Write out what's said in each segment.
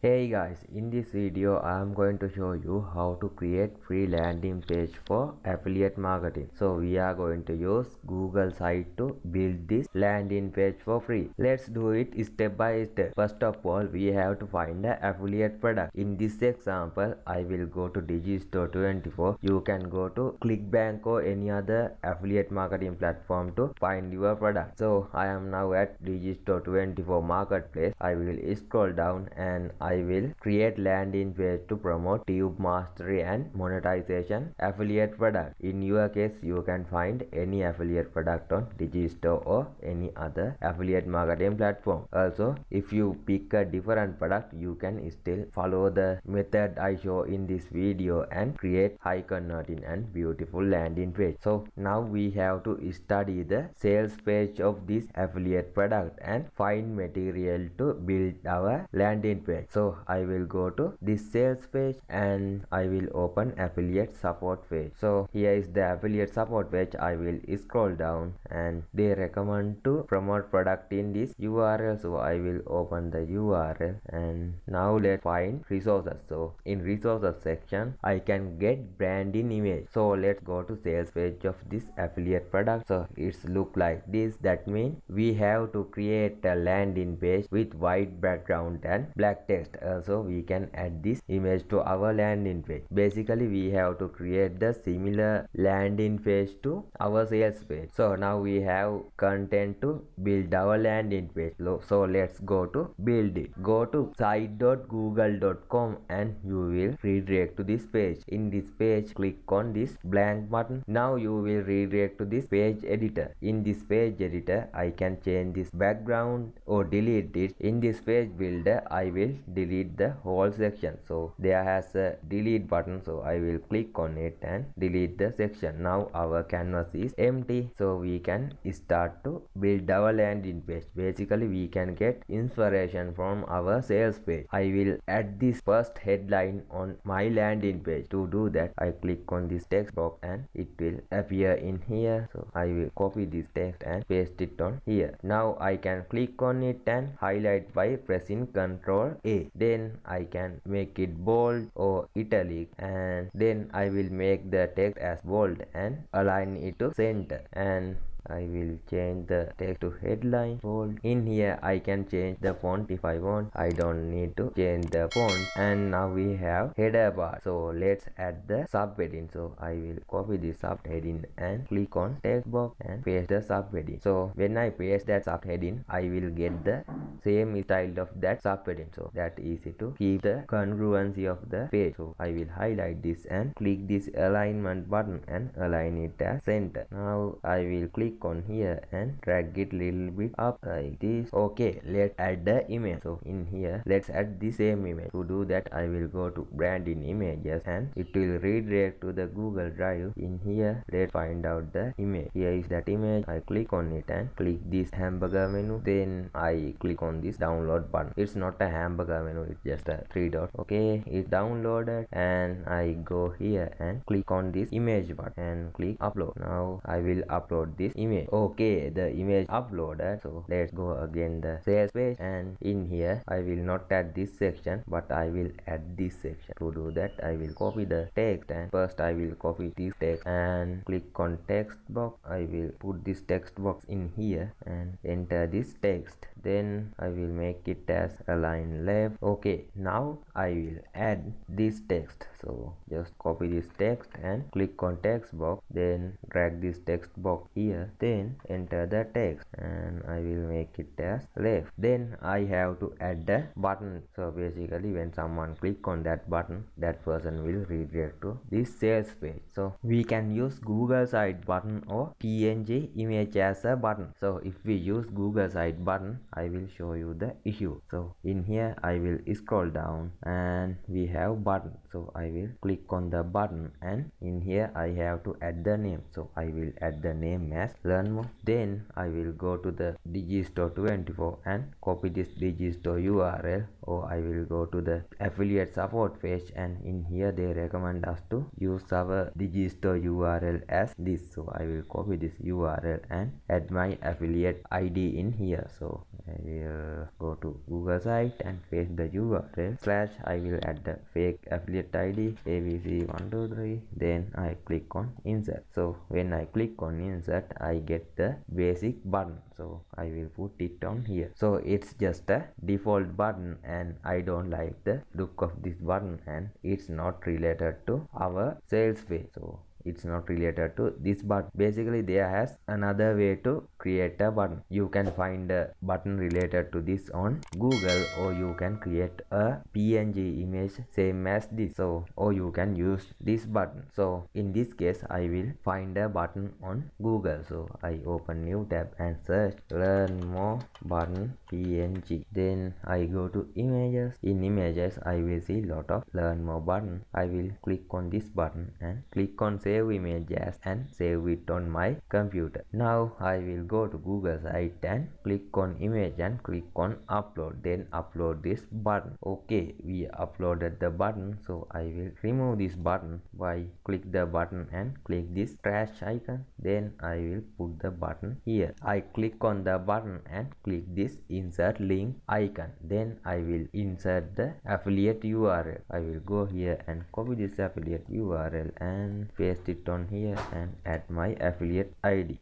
Hey guys, in this video I am going to show you how to create free landing page for affiliate marketing. So we are going to use Google site to build this landing page for free. Let's do it step by step. First of all, we have to find the affiliate product. In this example, I will go to Digistore24. You can go to ClickBank or any other affiliate marketing platform to find your product. So I am now at Digistore24 marketplace. I will scroll down and I will create landing page to promote Tube Mastery and monetization affiliate product. In your case, you can find any affiliate product on Digistore or any other affiliate marketing platform. Also, if you pick a different product, you can still follow the method I show in this video and create high converting and beautiful landing page. So now we have to study the sales page of this affiliate product and find material to build our landing page so i will go to this sales page and i will open affiliate support page. So here is the affiliate support page. I will scroll down and they recommend to promote product in this url so i will open the url and now let's find resources. So in resources section i can get branding image. So let's go to sales page of this affiliate product. So it's look like this. That means we have to create a landing page with white background and black text text also uh, we can add this image to our landing page. Basically we have to create the similar landing page to our sales page. So now we have content to build our landing page. So let's go to build it. Go to site.google.com and you will redirect to this page. In this page click on this blank button. Now you will redirect to this page editor. In this page editor i can change this background or delete it. In this page builder i will delete the whole section. So there has a delete button. So i will click on it and delete the section. Now our canvas is empty. So we can start to build our landing page. Basically we can get inspiration from our sales page. I will add this first headline on my landing page. To do that i click on this text box and it will appear in here. So i will copy this text and paste it on here. Now i can click on it and highlight by pressing ctrl a then I can make it bold or italic and then I will make the text as bold and align it to center. And I will change the text to headline. Bold in here I can change the font if I want. I don't need to change the font. And now we have header bar. So let's add the subheading. So I will copy the subheading and click on text box and paste the subheading. So when I paste that subheading I will get the same style of that subheading. So that easy to keep the congruency of the page. So I will highlight this and click this alignment button and align it as center. Now I will click click on here and drag it little bit up like this. Okay let's add the image. So in here let's add the same image. To do that i will go to brand branding images and it will redirect to the google drive. In here let's find out the image. Here is that image. I click on it and click this hamburger menu. Then i click on this download button. It's not a hamburger menu. It's just a three dot okay it's downloaded and i go here and click on this image button and click upload. Now i will upload this image okay the image uploaded. So let's go again the sales page. And in here i will not add this section but i will add this section. To do that i will copy the text. And first i will copy this text. And click on text box. I will put this text box in here and enter this text. Then i will make it as align left. Okay now i will add this text so just copy this text and click on text box then drag this text box here then enter the text and I will make it as left. Then I have to add the button. So basically when someone click on that button that person will redirect to this sales page. So we can use Google site button or PNG image as a button. So if we use Google site button I will show you the issue. So in here I will scroll down and we have button. So I will click on the button and in here I have to add the name. So I will add the name as learn more then i will go to the digistore 24 and copy this digistore url or I will go to the affiliate support page and in here they recommend us to use our Digistore URL as this. So I will copy this URL and add my affiliate ID in here. So I will go to Google site and paste the URL slash I will add the fake affiliate ID abc123 then I click on insert. So when I click on insert I get the basic button. So I will put it on here. So it's just a default button and I don't like the look of this button and it's not related to our sales page. So it's not related to this but basically there has another way to create a button. You can find a button related to this on google or you can create a png image same as this. So or you can use this button. So in this case i will find a button on google. So i open new tab and search learn more button png then i go to images. In images i will see lot of learn more button. I will click on this button and click on save image as and save it on my computer. Now i will go to google site and click on image and click on upload then upload this button. Okay we uploaded the button so i will remove this button by click the button and click this trash icon. Then i will put the button here. I click on the button and click this insert link icon. Then i will insert the affiliate url i will go here and copy this affiliate url and paste it on here and add my affiliate id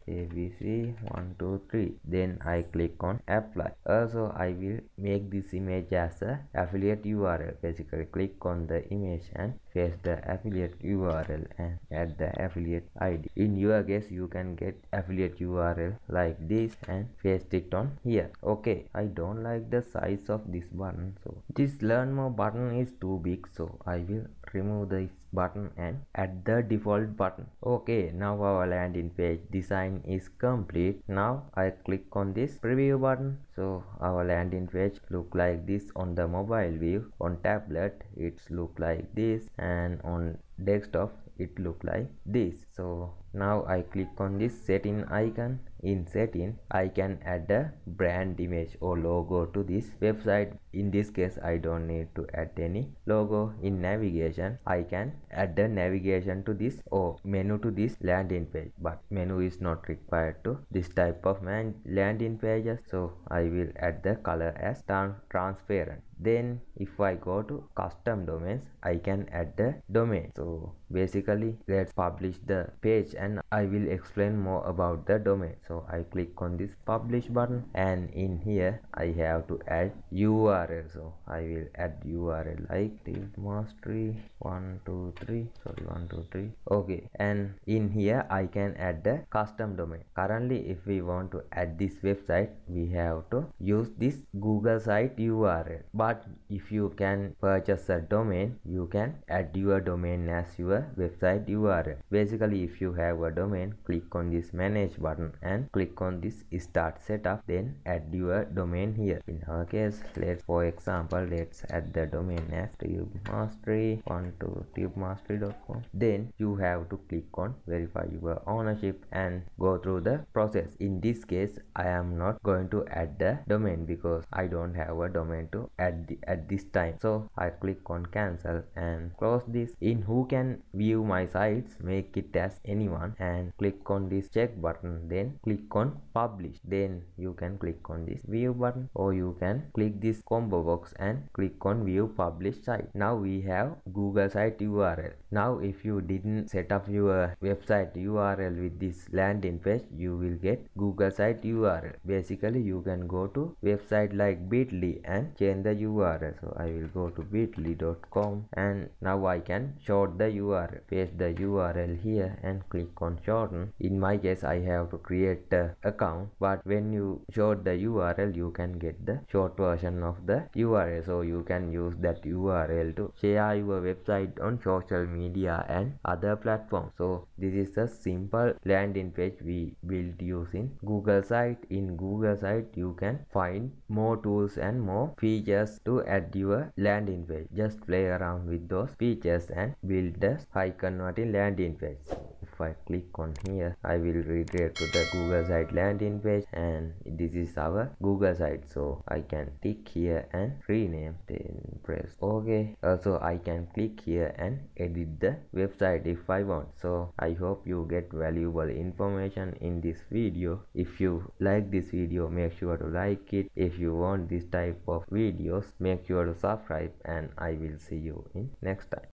abc123 then i click on apply. Also i will make this image as a affiliate url basically click on the image and paste the affiliate url and add the affiliate id in your case you can get affiliate url like this and paste it on here. Okay i don't like the size of this button so this learn more button is too big so i will remove this button and add the default button. Okay now our landing page design is complete. Now i click on this preview button. So our landing page look like this on the mobile view. On tablet it's look like this. And on desktop it look like this. So now i click on this setting icon in setting i can add a brand image or logo to this website. In this case i don't need to add any logo. In navigation i can add the navigation to this or menu to this landing page but menu is not required to this type of landing pages. So i will add the color as transparent then if i go to custom domains i can add the domain. So basically let's publish the page and i will explain more about the domain. So i click on this publish button and in here i have to add url. So i will add url like tube mastery 123 sorry 123 okay and in here i can add the custom domain. Currently if we want to add this website we have to use this google site url. But if you can purchase a domain you can add your domain as your website url basically if you have a domain click on this manage button and click on this start setup then add your domain here. In our case let's for example let's add the domain as tubemastery 1 to tubemastery.com then you have to click on verify your ownership and go through the process. In this case i am not going to add the domain because i don't have a domain to add the, at this time. So i click on cancel and close this. In who can view my sites make it as anyone and click on this check button then click on publish. Then you can click on this view button or you can click this combo box and click on view publish site. Now we have google site url now if you didn't set up your website url with this landing page you will get google site url basically you can go to website like bitly and change the url so i will go to bitly.com and now i can short the url paste the url here and click on shorten in my case i have to create account but when you short the url you can get the short version of the url so you can use that url to share your website on social media and other platforms. So this is a simple landing page we built using google site. In google site you can find more tools and more features to add your landing page just play around with those features and build a high converting landing page if i click on here i will redirect to the google site landing page and this is our google site. So i can click here and rename then press ok. Also i can click here and edit the website if i want. So i hope you get valuable information in this video. If you like this video make sure to like it. If you want this type of videos make sure to subscribe and i will see you in next time